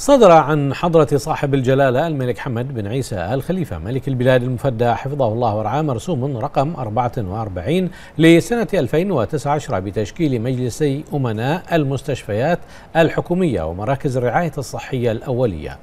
صدر عن حضرة صاحب الجلالة الملك حمد بن عيسى آل خليفة ملك البلاد المفدى حفظه الله ورعاه مرسوم رقم 44 لسنة 2019 بتشكيل مجلسي أمناء المستشفيات الحكومية ومراكز الرعاية الصحية الأولية.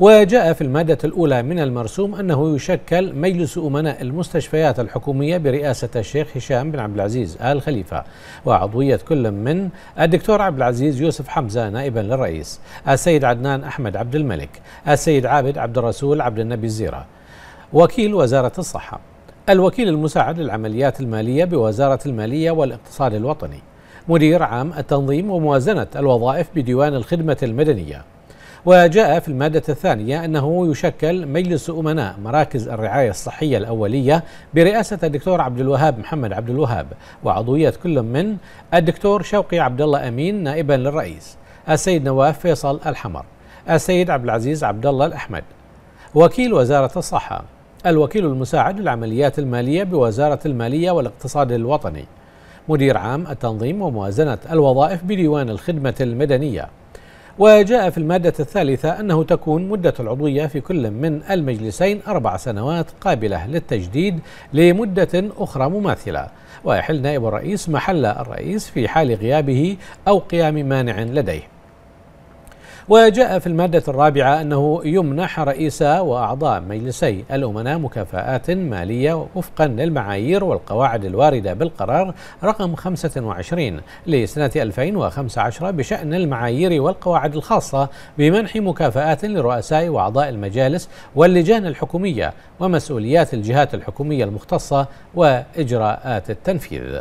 وجاء في المادة الأولى من المرسوم أنه يشكل مجلس أمناء المستشفيات الحكومية برئاسة الشيخ هشام بن عبد العزيز آل خليفة. وعضوية كل من الدكتور عبد العزيز يوسف حمزة نائبا للرئيس. السيد عدنان أحمد عبد الملك. السيد عابد عبد الرسول عبد النبي الزيرة. وكيل وزارة الصحة. الوكيل المساعد للعمليات المالية بوزارة المالية والاقتصاد الوطني. مدير عام التنظيم وموازنة الوظائف بديوان الخدمة المدنية. وجاء في المادة الثانية أنه يشكل مجلس أمناء مراكز الرعاية الصحية الأولية برئاسة الدكتور عبد الوهاب محمد عبد الوهاب وعضوية كل من الدكتور شوقي عبد الله أمين نائبا للرئيس السيد نواف فيصل الحمر السيد عبد العزيز عبد الله الأحمد وكيل وزارة الصحة الوكيل المساعد للعمليات المالية بوزارة المالية والاقتصاد الوطني مدير عام التنظيم وموازنة الوظائف بديوان الخدمة المدنية. وجاء في المادة الثالثة أنه تكون مدة العضوية في كل من المجلسين أربع سنوات قابلة للتجديد لمدة أخرى مماثلة. ويحل نائب الرئيس محل الرئيس في حال غيابه أو قيام مانع لديه. وجاء في المادة الرابعة أنه يمنح رئيس وأعضاء مجلسي الأمناء مكافآت مالية وفقا للمعايير والقواعد الواردة بالقرار رقم 25 لسنة 2015 بشأن المعايير والقواعد الخاصة بمنح مكافآت لرؤساء وأعضاء المجالس واللجان الحكومية ومسؤوليات الجهات الحكومية المختصة وإجراءات التنفيذ.